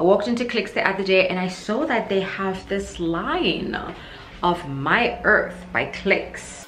I walked into Clicks the other day and I saw that they have this line of My Earth by Clicks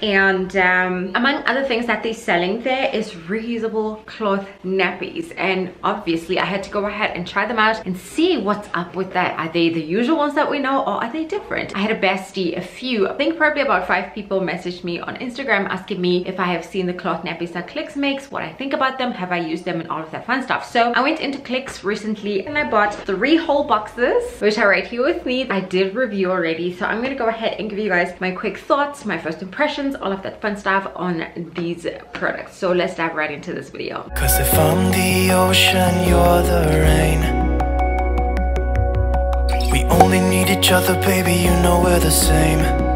and um, among other things that they're selling there is reusable cloth nappies. And obviously I had to go ahead and try them out and see what's up with that. Are they the usual ones that we know or are they different? I had a bestie a few I think probably about five people messaged me on Instagram asking me if I have seen the cloth nappies that Clicks makes what I think about them have I used them and all of that fun stuff. So I went into Clicks recently and I bought three whole boxes which are right here with me. I did review already so I'm gonna go ahead and give you guys my quick thoughts my first impressions all of that fun stuff on these products. So let's dive right into this video. Cause if I'm the ocean, you're the rain. We only need each other, baby, you know we're the same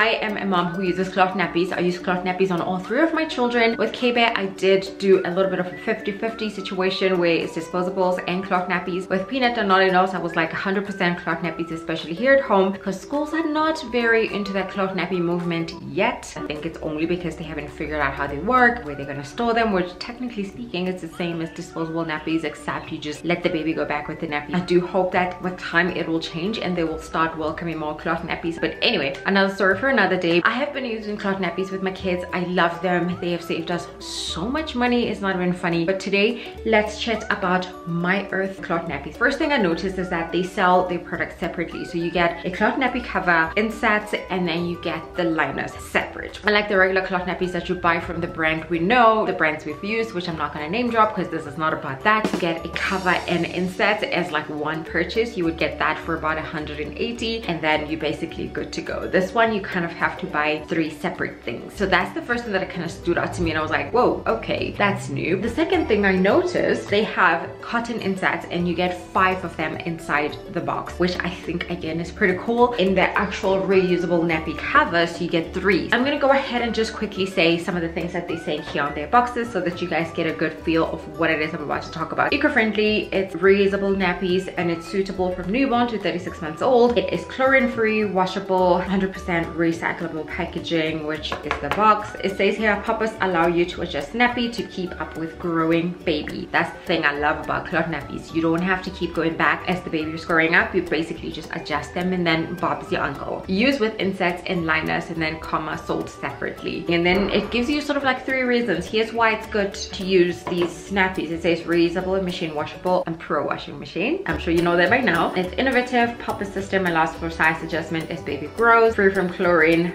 I am a mom who uses cloth nappies. I use cloth nappies on all three of my children. With K-Bear, I did do a little bit of a 50-50 situation where it's disposables and cloth nappies. With Peanut and Nolly Nose, I was like 100% cloth nappies, especially here at home, because schools are not very into that cloth nappy movement yet. I think it's only because they haven't figured out how they work, where they're gonna store them, which technically speaking, it's the same as disposable nappies, except you just let the baby go back with the nappy. I do hope that with time it will change and they will start welcoming more cloth nappies. But anyway, another story for another day. I have been using cloth nappies with my kids. I love them. They have saved us so much money. It's not even funny. But today, let's chat about My Earth cloth nappies. First thing I noticed is that they sell their products separately. So you get a cloth nappy cover, insets, and then you get the liners separate. Unlike the regular cloth nappies that you buy from the brand we know, the brands we've used, which I'm not gonna name drop because this is not about that. You get a cover and inset as like one purchase. You would get that for about 180 and then you're basically good to go. This one you kind of have to buy three separate things. So that's the first thing that kind of stood out to me and I was like, whoa, okay, that's new. The second thing I noticed, they have cotton insets and you get five of them inside the box, which I think again is pretty cool. In the actual reusable nappy covers, you get three. I'm gonna go ahead and just quickly say some of the things that they say here on their boxes so that you guys get a good feel of what it is I'm about to talk about. Eco-friendly, it's reusable nappies and it's suitable from newborn to 36 months old. It is chlorine-free, washable, 100% recyclable packaging, which is the box. It says here, poppers allow you to adjust nappy to keep up with growing baby. That's the thing I love about cloth nappies. You don't have to keep going back as the baby is growing up. You basically just adjust them and then Bob's your uncle. Use with insets and liners and then comma sold separately. And then it gives you sort of like three reasons. Here's why it's good to use these nappies. It says reusable machine washable and pro washing machine. I'm sure you know that by now. It's innovative. Popper system allows for size adjustment as baby grows. Free from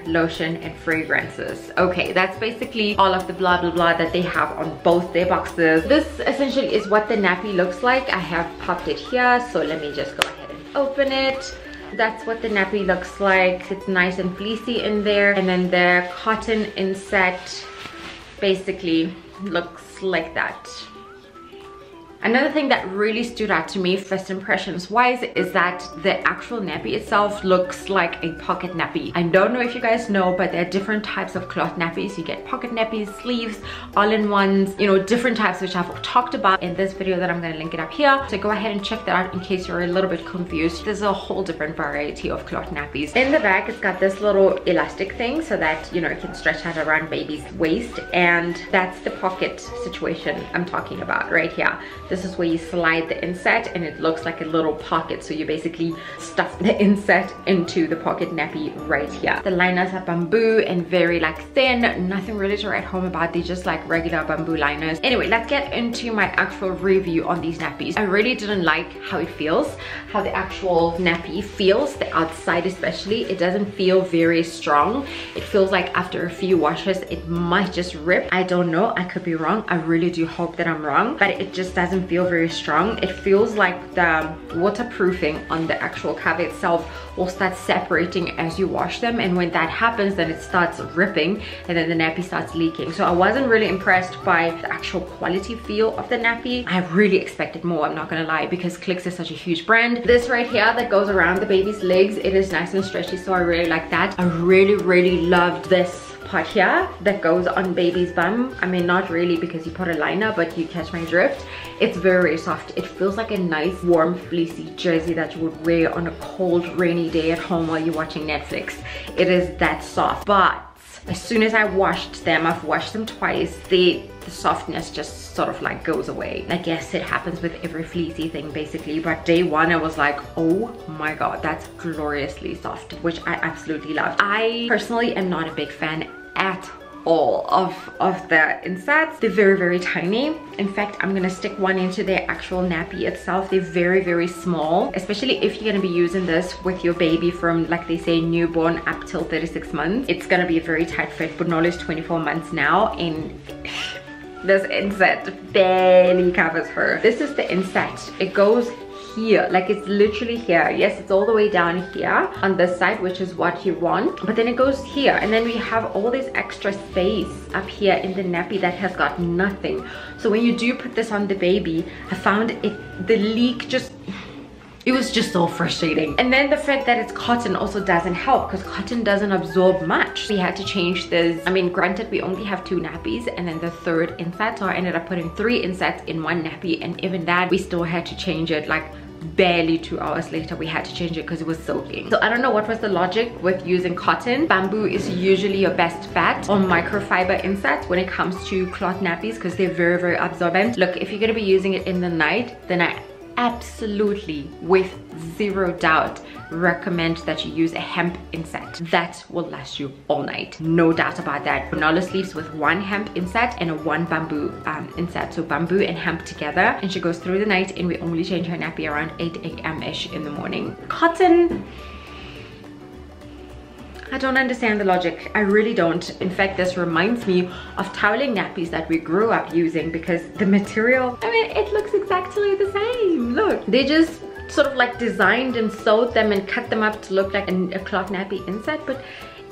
lotion, and fragrances. Okay, that's basically all of the blah blah blah that they have on both their boxes. This essentially is what the nappy looks like. I have popped it here, so let me just go ahead and open it that's what the nappy looks like it's nice and fleecy in there and then the cotton inset basically looks like that Another thing that really stood out to me first impressions wise is that the actual nappy itself looks like a pocket nappy. I don't know if you guys know but there are different types of cloth nappies. You get pocket nappies, sleeves, all-in-ones, you know different types which I've talked about in this video that I'm going to link it up here. So go ahead and check that out in case you're a little bit confused. There's a whole different variety of cloth nappies. In the back it's got this little elastic thing so that you know it can stretch out around baby's waist and that's the pocket situation I'm talking about right here. This is where you slide the inset and it looks like a little pocket. So you basically stuff the inset into the pocket nappy right here. The liners are bamboo and very like thin. Nothing really to write home about. They're just like regular bamboo liners. Anyway, let's get into my actual review on these nappies. I really didn't like how it feels, how the actual nappy feels, the outside especially. It doesn't feel very strong. It feels like after a few washes, it might just rip. I don't know. I could be wrong. I really do hope that I'm wrong, but it just doesn't feel very strong. It feels like the waterproofing on the actual cover itself will start separating as you wash them. And when that happens, then it starts ripping and then the nappy starts leaking. So I wasn't really impressed by the actual quality feel of the nappy. I really expected more, I'm not gonna lie, because Clicks is such a huge brand. This right here that goes around the baby's legs, it is nice and stretchy, so I really like that. I really, really loved this part here that goes on baby's bum. I mean, not really because you put a liner, but you catch my drift. It's very, very soft. It feels like a nice, warm, fleecy jersey that you would wear on a cold, rainy day at home while you're watching Netflix. It is that soft, but as soon as I washed them, I've washed them twice, the softness just sort of like goes away. I guess it happens with every fleecy thing basically, but day one I was like, oh my god, that's gloriously soft, which I absolutely love. I personally am not a big fan at all of, of the inserts. They're very, very tiny. In fact, I'm gonna stick one into the actual nappy itself. They're very, very small, especially if you're gonna be using this with your baby from, like they say, newborn up till 36 months. It's gonna be a very tight fit, but Nola's 24 months now and this insert barely covers her. This is the insert. It goes here like it's literally here yes it's all the way down here on this side which is what you want but then it goes here and then we have all this extra space up here in the nappy that has got nothing so when you do put this on the baby i found it the leak just it was just so frustrating. And then the fact that it's cotton also doesn't help because cotton doesn't absorb much. We had to change this. I mean, granted, we only have two nappies and then the third insert. So I ended up putting three inserts in one nappy. And even that, we still had to change it like barely two hours later we had to change it because it was soaking. So i don't know what was the logic with using cotton. Bamboo is usually your best bet on microfiber inserts when it comes to cloth nappies because they're very very absorbent. Look if you're going to be using it in the night then i absolutely with zero doubt recommend that you use a hemp insert that will last you all night. No doubt about that. Nola sleeps with one hemp insert and a one bamboo um, insert so bamboo and hemp together. And she goes through the night and we only change her nappy around 8 a.m ish in the morning. Cotton I don't understand the logic. I really don't. In fact, this reminds me of toweling nappies that we grew up using because the material, I mean, it looks exactly the same. Look, they just sort of like designed and sewed them and cut them up to look like a, a cloth nappy insert, but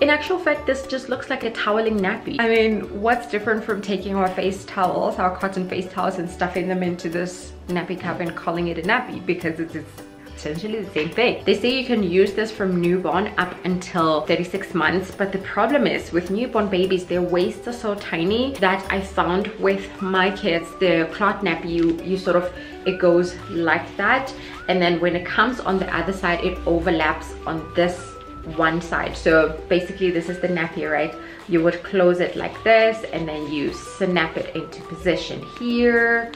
in actual fact, this just looks like a toweling nappy. I mean, what's different from taking our face towels, our cotton face towels and stuffing them into this nappy cup and calling it a nappy because it's, it's essentially the same thing. They say you can use this from newborn up until 36 months, but the problem is with newborn babies, their waists are so tiny that I found with my kids, the cloth nappy, you, you sort of, it goes like that. And then when it comes on the other side, it overlaps on this one side. So basically this is the nappy, right? You would close it like this and then you snap it into position here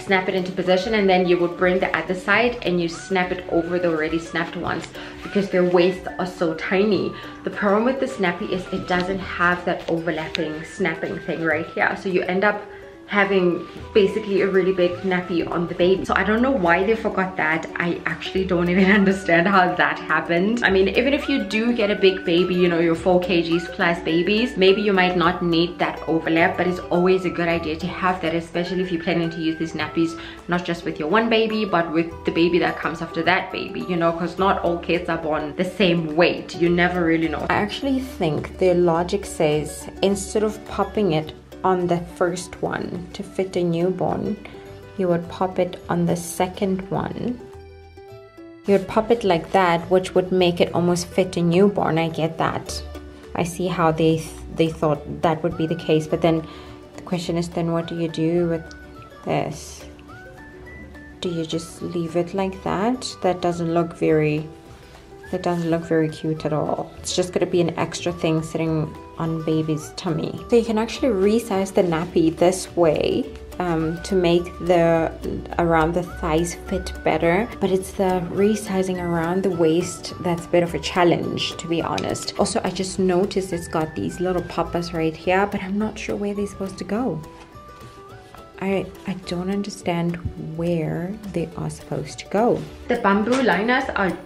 snap it into position and then you would bring the other side and you snap it over the already snapped ones because their waists are so tiny. The problem with the snappy is it doesn't have that overlapping snapping thing right here. So you end up having basically a really big nappy on the baby. So I don't know why they forgot that. I actually don't even understand how that happened. I mean, even if you do get a big baby, you know, your 4 kgs plus babies, maybe you might not need that overlap, but it's always a good idea to have that, especially if you're planning to use these nappies, not just with your one baby, but with the baby that comes after that baby, you know, because not all kids are born the same weight. You never really know. I actually think their logic says instead of popping it on the first one to fit a newborn, you would pop it on the second one. You would pop it like that, which would make it almost fit a newborn. I get that. I see how they th they thought that would be the case, but then the question is then what do you do with this? Do you just leave it like that? That doesn't look very that doesn't look very cute at all. It's just gonna be an extra thing sitting on baby's tummy. So you can actually resize the nappy this way um, to make the around the thighs fit better but it's the resizing around the waist that's a bit of a challenge to be honest also I just noticed it's got these little poppers right here but I'm not sure where they're supposed to go I, I don't understand where they are supposed to go. The bamboo liners are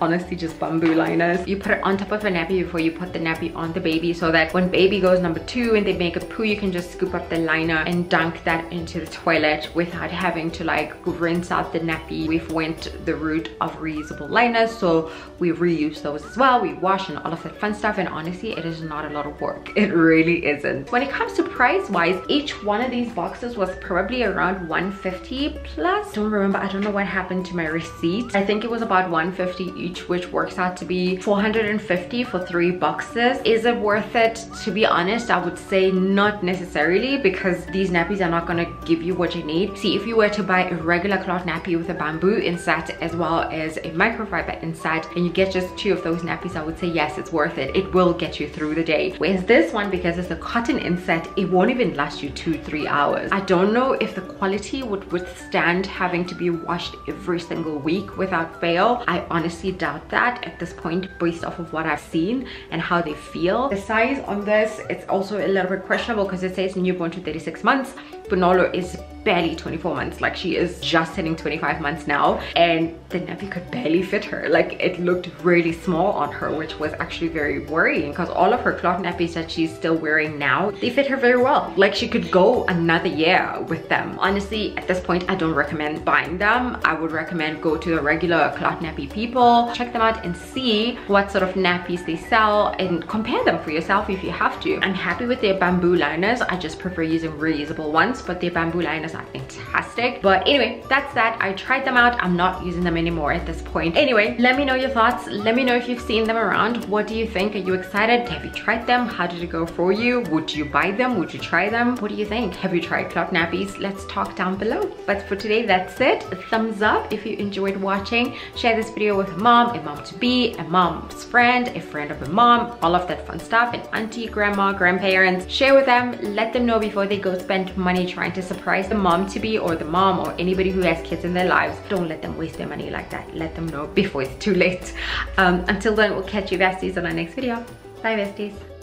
honestly just bamboo liners. You put it on top of a nappy before you put the nappy on the baby so that when baby goes number two and they make a poo, you can just scoop up the liner and dunk that into the toilet without having to like rinse out the nappy. We've went the route of reusable liners, so we reuse those as well. We wash and all of that fun stuff. And honestly, it is not a lot of work. It really isn't. When it comes to price wise, each one of these boxes was probably around 150 plus. Don't remember, I don't know what happened to my receipt. I think it was about 150 each which works out to be 450 for three boxes. Is it worth it? To be honest i would say not necessarily because these nappies are not going to give you what you need. See if you were to buy a regular cloth nappy with a bamboo insert as well as a microfiber insert and you get just two of those nappies i would say yes it's worth it. It will get you through the day. Whereas this one because it's a cotton insert it won't even last you two three hours. I don't know if the quality would withstand having to be washed every single week without fail. I honestly doubt that at this point based off of what i've seen and how they feel. The size on this it's also a little bit questionable because it says newborn to 36 months. Bonolo is barely 24 months. Like she is just hitting 25 months now and the nappy could barely fit her. Like it looked really small on her which was actually very worrying because all of her cloth nappies that she's still wearing now they fit her very well. Like she could go another year with them. Honestly at this point i don't recommend buying them. I would recommend go to the regular cloth nappy people check them out and see what sort of nappies they sell and compare them for yourself if you have to. I'm happy with their bamboo liners. I just prefer using reusable ones but their bamboo liners fantastic. But anyway that's that. I tried them out. I'm not using them anymore at this point. Anyway let me know your thoughts. Let me know if you've seen them around. What do you think? Are you excited? Have you tried them? How did it go for you? Would you buy them? Would you try them? What do you think? Have you tried cloth nappies? Let's talk down below. But for today that's it. Thumbs up if you enjoyed watching. Share this video with a mom a mom to be a mom's friend a friend of a mom. All of that fun stuff. An auntie grandma grandparents share with them. Let them know before they go spend money trying to surprise the mom to be or the mom or anybody who has kids in their lives don't let them waste their money like that. Let them know before it's too late. Um, until then we'll catch you besties on our next video. Bye besties